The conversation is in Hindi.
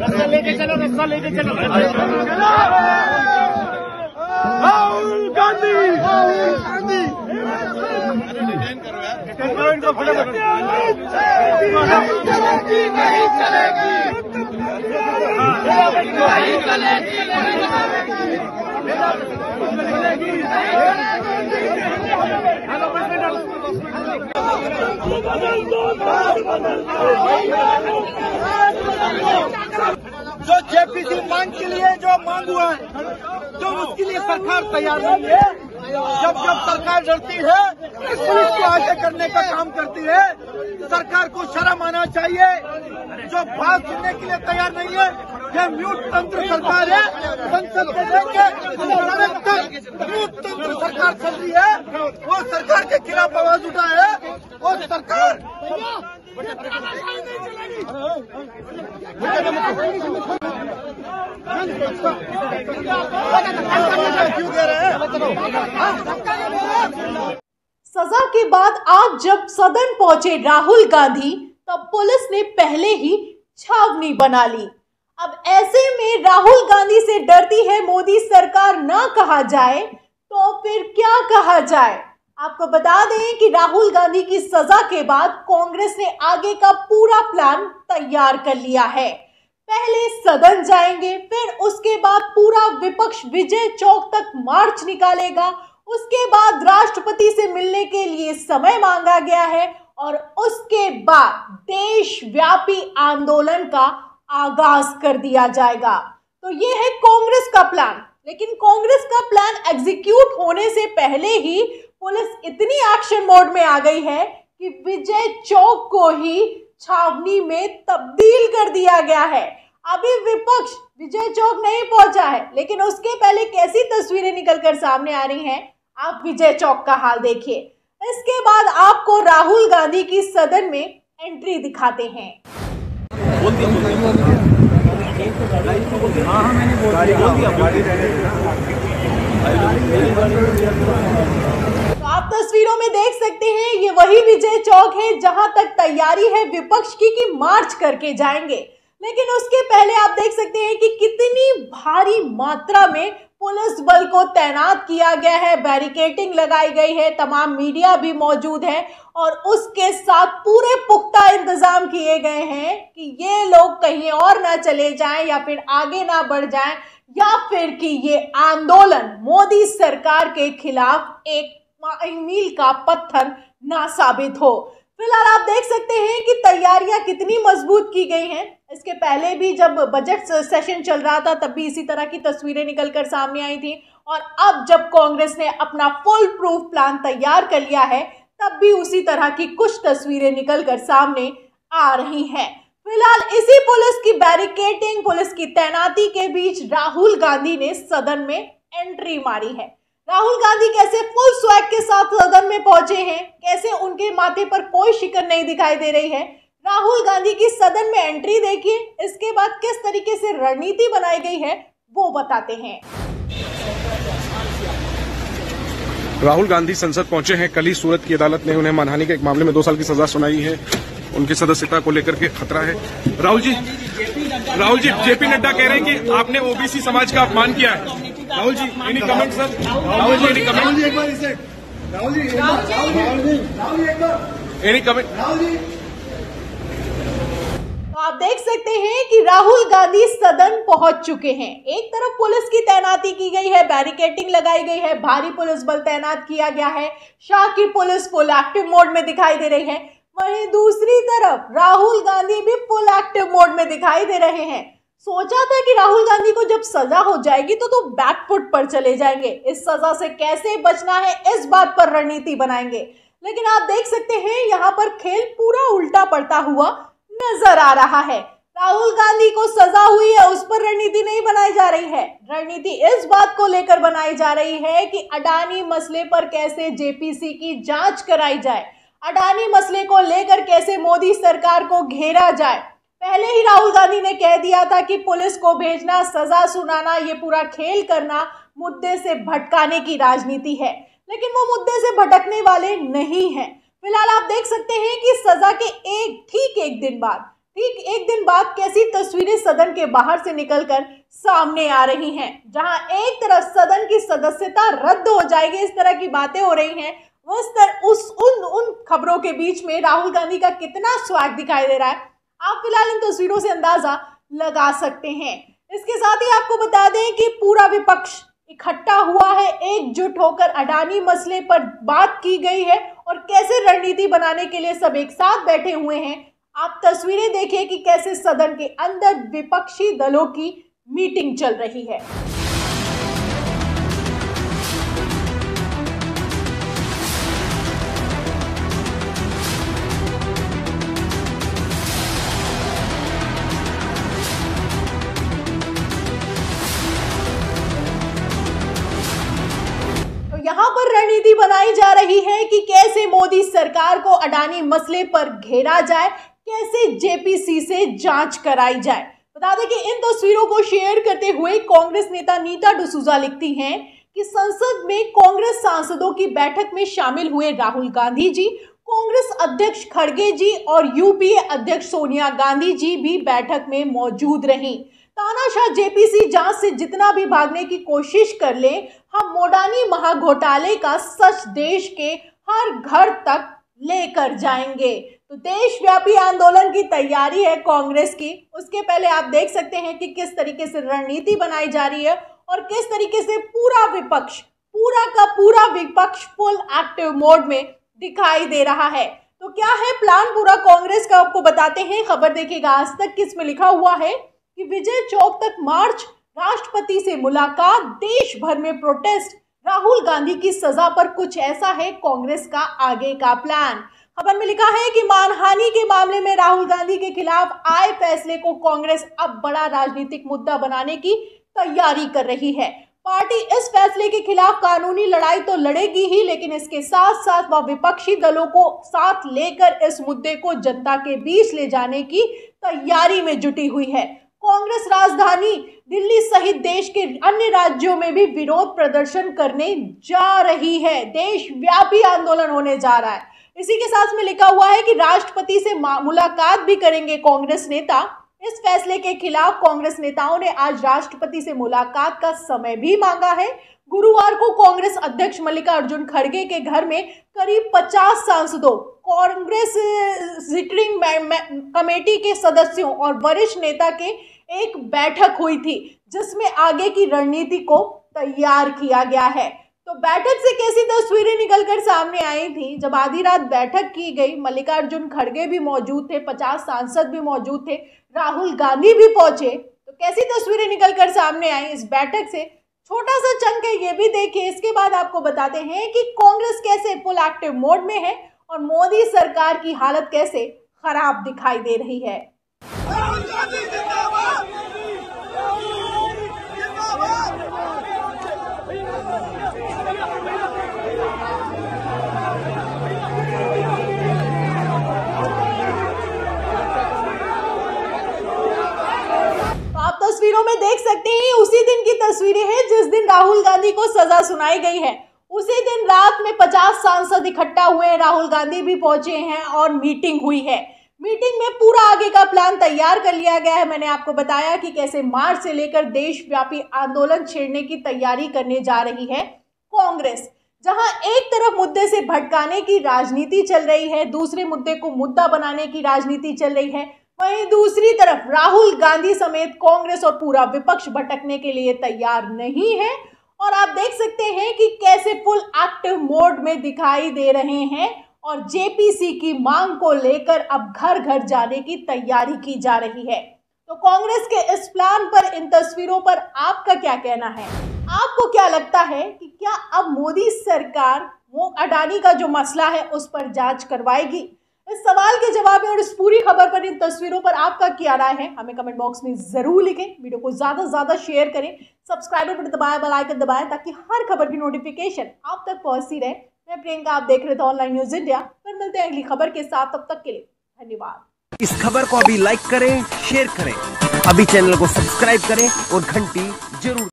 रास्ता लेके चलो, रास्ता लेके चलो। राहुल गांधी। राहुल गांधी चलेगी नहीं चलेगी नहीं चलेगी। जो जेपीसी मांग के लिए, जो मांग हुआ है, जो उसके लिए सरकार तैयार नहीं है, जब जब सरकार डरती है, पुलिस को आगे करने का काम करती है, सरकार को शर्म आना चाहिए। जो बात सुनने के लिए तैयार नहीं है, यह म्यूट तंत्र सरकार है। संसद से लेकर म्यूट तंत्र सरकार चल रही है, वो सरकार के खिलाफ सजा के बाद आज जब सदन पहुँचे राहुल गांधी, तब पुलिस ने पहले ही छावनी बना ली। अब ऐसे में राहुल गांधी से डरती है मोदी सरकार ना कहा जाए तो फिर क्या कहा जाए? आपको बता दें कि राहुल गांधी की सजा के बाद कांग्रेस ने आगे का पूरा प्लान तैयार कर लिया है। पहले सदन जाएँगे, फिर उसके बाद पूरा विपक्ष विजय चौक तक मार्च निकालेगा। उसके बाद राष्ट्रपति से मिलने के लिए समय मांगा गया है और उसके बाद देशव्यापी आंदोलन का आगाज़ कर दिया जाएगा। तो ये है कांग्रेस का प्लान। लेकिन कांग्रेस का प्लान एग्जीक्यूट होने से पहले ही पुलिस इतनी एक्शन मोड में आ गई है कि विजय चौक को ही छावनी में तब्दील कर दिया गया है। अभी विपक्ष विजय चौक नहीं पहुँचा है, लेकिन उसके पहले कैसी तस्वीरें निकलकर सामने आ रही हैं, आप विजय चौक का हाल देखिए। इसके बाद आपको राहुल गांधी की सदन में एंट्री दिखाते हैं। तो तस्वीरों में देख सकते हैं, ये वही विजय चौक है, जहाँ तक तैयारी है विपक्ष की कि मार्च करके जाएँगे। लेकिन उसके पहले आप देख सकते हैं कि कितनी भारी मात्रा में पुलिस बल को तैनात किया गया है बैरिकेटिंग लगाई गई है, तमाम मीडिया भी मौजूद है, और उसके साथ पूरे पुख्ता इंतज़ाम किए गए हैं कि ये लोग कहीं और ना चले जाएँ या फिर आगे ना बढ़ जाएँ, या फिर कि ये आंदोलन मोदी सरकार के खिलाफ एक मील का पत्थर ना साबित हो। फ़िलहाल आप देख सकते हैं कि तैयारियाँ कितनी मज़बूत की गई हैं। इसके पहले भी जब बजट सेशन चल रहा था, तब भी इसी तरह की तस्वीरें निकलकर सामने आई थी। और अब जब कांग्रेस ने अपना फुल प्रूफ प्लान तैयार कर लिया है, तब भी उसी तरह की कुछ तस्वीरें निकलकर सामने आ रही हैं। फ़िलहाल इसी पुलिस की बैरिकेटिंग पुलिस की तैनाती के बीच राहुल गांधी ने सदन में एंट्री मारी है। राहुल गांधी कैसे फुल स्वैग के साथ सदन में पहुँचे हैं? कैसे उनके माथे पर कोई शिकन नहीं दिखाई दे रही है? राहुल गांधी की सदन में एंट्री देखिए, इसके बाद किस तरीके से रणनीति बनाई गई है, वो बताते हैं। राहुल गांधी संसद पहुँचे हैं, कल ही सूरत की अदालत ने उन्हें मानहानि के एक मामले में दो साल की सजा सुनाई है। उनकी सदस्यता को लेकर के खतरा है। राहुल जी राहुल जी, जेपी नड्डा कह रहे हैं कि आपने ओबीसी समाज का अपमान किया है। Rahul ji any comment sir Rahul ji any comment जी एक बार इसे राहुल जी राहुल जी राहुल जी एक बार। Any comment Rahul ji. तो आप देख सकते हैं कि राहुल गांधी सदन पहुँच चुके हैं। एक तरफ़ पुलिस की तैनाती की गई है बैरिकेटिंग लगाई गई है भारी पुलिस बल तैनात किया गया है शाह की पुलिस फुल एक्टिव मोड में दिखाई दे रही है। वहीं दूसरी तरफ़ राहुल गांधी भी फुल एक्टिव मोड में दिखाई दे रहे हैं। सोचा था कि राहुल गांधी को जब सजा हो जाएगी तो तो बैकफुट पर चले जाएँगे। इस सजा से कैसे बचना है, इस बात पर रणनीति बनाएँगे। लेकिन आप देख सकते हैं, यहाँ पर खेल पूरा उल्टा पड़ता हुआ नज़र आ रहा है। राहुल गांधी को सजा हुई है, उस पर रणनीति नहीं बनाई जा रही है। रणनीति इस बात को लेकर बनाई जा रही है कि अडानी मसले पर कैसे जेपीसी की जाँच कराई जाए। अडानी मसले को लेकर कैसे मोदी सरकार को घेरा जाए। पहले ही राहुल गांधी ने कह दिया था कि पुलिस को भेजना सजा सुनाना ये पूरा खेल करना मुद्दे से भटकाने की राजनीति है। लेकिन वो मुद्दे से भटकने वाले नहीं हैं। फ़िलहाल आप देख सकते हैं कि सजा के एक ठीक एक दिन बाद ठीक एक दिन बाद कैसी तस्वीरें सदन के बाहर से निकलकर सामने आ रही हैं जहाँ एक तरफ़ सदन की सदस्यता रद्द हो जाएगी इस तरह की बातें हो रही हैं। उस तर, उस उन उन खबरों के बीच में राहुल गांधी का कितना स्वाग दिखाई दे रहा है। आप फ़िलहाल इन तस्वीरों से अंदाज़ा लगा सकते हैं। इसके साथ ही आपको बता दें कि पूरा विपक्ष इकट्ठा हुआ है, एकजुट होकर अडानी मसले पर बात की गई है और कैसे रणनीति बनाने के लिए सब एक साथ बैठे हुए हैं। आप तस्वीरें देखिए कि कैसे सदन के अंदर विपक्षी दलों की मीटिंग चल रही है। यहाँ पर रणनीति बनाई जा रही है कि कैसे मोदी सरकार को अडानी मसले पर घेरा जाए, कैसे जेपीसी से जाँच कराई जाए। बता दें कि इन तस्वीरों को शेयर करते हुए कांग्रेस नेता नीता डुसूजा लिखती हैं कि संसद में कांग्रेस सांसदों की बैठक में शामिल हुए राहुल गांधी जी, कांग्रेस अध्यक्ष खड़गे जी और यूपीए अध्यक्ष सोनिया गांधी जी भी बैठक में मौजूद रहीं। तानाशाह जेपीसी जाँच से जितना भी भागने की कोशिश कर ले, हम मोडानी महाघोटाले का सच देश के हर घर तक लेकर जाएँगे। तो देशव्यापी आंदोलन की तैयारी है कांग्रेस की। उसके पहले आप देख सकते हैं कि किस तरीके से रणनीति बनाई जा रही है और किस तरीके से पूरा विपक्ष, पूरा का पूरा विपक्ष फुल एक्टिव मोड में दिखाई दे रहा है। तो क्या है प्लान पूरा कांग्रेस का? आपको बताते हैं। खबर देखिएगा, आज तक किसमें लिखा हुआ है। कि विजय चौक तक मार्च, राष्ट्रपति से मुलाकात देश भर में प्रोटेस्ट राहुल गांधी की सजा पर कुछ ऐसा है कांग्रेस का आगे का प्लान खबर में लिखा है कि मानहानि के मामले में राहुल गांधी के खिलाफ आए फैसले को कांग्रेस अब बड़ा राजनीतिक मुद्दा बनाने की तैयारी कर रही है। पार्टी इस फैसले के खिलाफ कानूनी लड़ाई तो लड़ेगी ही, लेकिन इसके साथ साथ वह विपक्षी दलों को साथ लेकर इस मुद्दे को जनता के बीच ले जाने की तैयारी में जुटी हुई है। कांग्रेस राजधानी दिल्ली सहित देश के अन्य राज्यों में भी विरोध प्रदर्शन करने जा रही है। देशव्यापी आंदोलन होने जा रहा है। इसी के साथ में लिखा हुआ है कि राष्ट्रपति से मुलाकात भी करेंगे कांग्रेस नेता। इस फैसले के खिलाफ कांग्रेस नेताओं ने आज राष्ट्रपति से मुलाकात का समय भी मांगा है। गुरुवार को कांग्रेस अध्यक्ष मल्लिकार्जुन खड़गे के घर में करीब 50 सांसदों, कांग्रेस कमेटी के सदस्यों और वरिष्ठ नेता के एक बैठक हुई थी, जिसमें आगे की रणनीति को तैयार किया गया है। तो बैठक से कैसी तस्वीरें निकलकर सामने आई थी? जब आधी रात बैठक की गई, मल्लिकार्जुन खड़गे भी मौजूद थे, पचास सांसद भी मौजूद थे, राहुल गांधी भी पहुँचे। तो कैसी तस्वीरें निकलकर सामने आई इस बैठक से? छोटा सा चंक है, ये भी देखिए। इसके बाद आपको बताते हैं कि कांग्रेस कैसे फुल एक्टिव मोड में है और मोदी सरकार की हालत कैसे खराब दिखाई दे रही है आप तस्वीरों में देख सकते हैं उसी दिन की तस्वीरें हैं जिस दिन राहुल गांधी को सजा सुनाई गई है। उसी दिन रात में 50 सांसद इकट्ठा हुए राहुल गांधी भी पहुँचे हैं और मीटिंग हुई है। मीटिंग में पूरा आगे का प्लान तैयार कर लिया गया है। मैंने आपको बताया कि कैसे मार्च से लेकर देशव्यापी आंदोलन छेड़ने की तैयारी करने जा रही है कांग्रेस, जहाँ एक तरफ़ मुद्दे से भटकाने की राजनीति चल रही है, दूसरे मुद्दे को मुद्दा बनाने की राजनीति चल रही है। वहीं दूसरी तरफ़ राहुल गांधी समेत कांग्रेस और पूरा विपक्ष भटकने के लिए तैयार नहीं है। और आप देख सकते हैं कि कैसे फुल एक्टिव मोड में दिखाई दे रहे हैं और जेपीसी की मांग को लेकर अब घर घर जाने की तैयारी की जा रही है। तो कांग्रेस के इस प्लान पर इन तस्वीरों पर आपका क्या कहना है? आपको क्या लगता है कि क्या अब मोदी सरकार वो अडानी का जो मसला है उस पर जाँच करवाएगी? इस सवाल के जवाब में और इस पूरी खबर पर, इन तस्वीरों पर आपका क्या राय है? हमें कमेंट बॉक्स में ज़रूर लिखें। वीडियो को ज़्यादा से ज़्यादा शेयर करें। सब्सक्राइबर पर दबाएँ बेल आइकन दबाएँ, ताकि हर खबर की नोटिफिकेशन आप तक पहुँचती रहे। मैं प्रियंका, आप देख रहे थे ऑनलाइन न्यूज़ इंडिया फिर मिलते हैं अगली खबर के साथ। तब तक के लिए धन्यवाद। इस खबर को अभी लाइक करें शेयर करें। अभी चैनल को सब्सक्राइब करें और घंटी ज़रूर